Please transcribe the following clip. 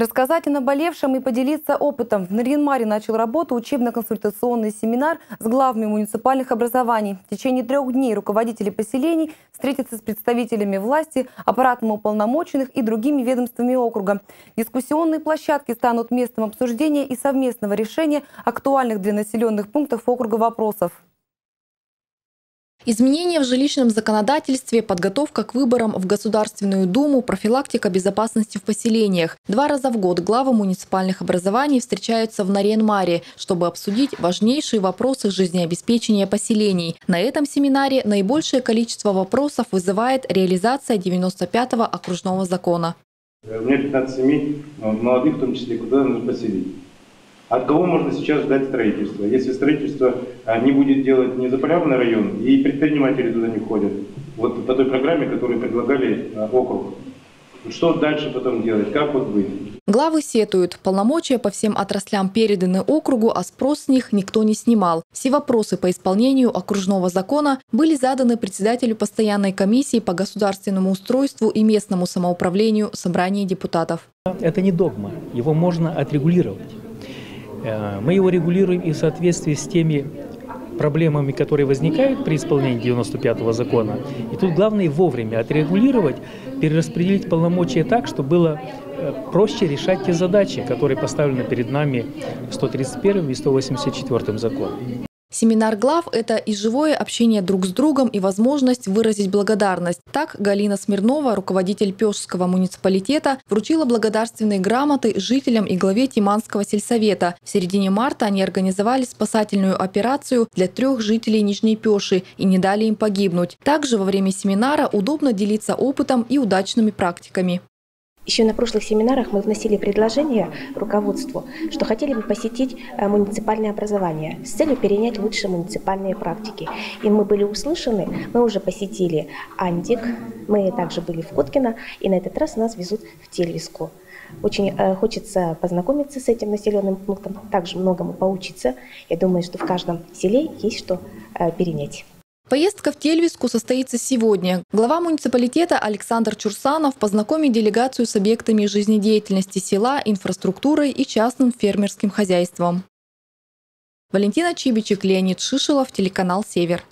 Рассказать о наболевшем и поделиться опытом. В Нарьянмаре начал работу учебно-консультационный семинар с главами муниципальных образований. В течение трех дней руководители поселений встретятся с представителями власти, аппаратом уполномоченных и другими ведомствами округа. Дискуссионные площадки станут местом обсуждения и совместного решения актуальных для населенных пунктов округа вопросов. Изменения в жилищном законодательстве, подготовка к выборам в Государственную Думу, профилактика безопасности в поселениях. Два раза в год главы муниципальных образований встречаются в Наренмаре, чтобы обсудить важнейшие вопросы жизнеобеспечения поселений. На этом семинаре наибольшее количество вопросов вызывает реализация 95-го окружного закона. У меня 15 семей, молодых в том числе, куда нужно поселить. От кого можно сейчас ждать строительства? Если строительство а, не будет делать незаполярный район, и предприниматели туда не входят, вот по той программе, которую предлагали а, округ, что дальше потом делать? Как вот быть? Главы сетуют. Полномочия по всем отраслям переданы округу, а спрос с них никто не снимал. Все вопросы по исполнению окружного закона были заданы председателю постоянной комиссии по государственному устройству и местному самоуправлению собрания депутатов. Это не догма. Его можно отрегулировать. Э, мы его регулируем и в соответствии с теми проблемами, которые возникают при исполнении 95-го закона. И тут главное вовремя отрегулировать, перераспределить полномочия так, чтобы было э, проще решать те задачи, которые поставлены перед нами 131 и 184 законом. Семинар глав – это и живое общение друг с другом, и возможность выразить благодарность. Так Галина Смирнова, руководитель Пешского муниципалитета, вручила благодарственные грамоты жителям и главе Тиманского сельсовета. В середине марта они организовали спасательную операцию для трех жителей Нижней Пеши и не дали им погибнуть. Также во время семинара удобно делиться опытом и удачными практиками. Еще на прошлых семинарах мы вносили предложение руководству, что хотели бы посетить э, муниципальное образование с целью перенять лучшие муниципальные практики. И мы были услышаны, мы уже посетили Андик, мы также были в Коткино, и на этот раз нас везут в Тельвиску. Очень э, хочется познакомиться с этим населенным пунктом, также многому поучиться. Я думаю, что в каждом селе есть что э, перенять. Поездка в Тельвиску состоится сегодня. Глава муниципалитета Александр Чурсанов познакомит делегацию с объектами жизнедеятельности села, инфраструктурой и частным фермерским хозяйством. Валентина Чибичек, Леонид Шишилов, телеканал «Север».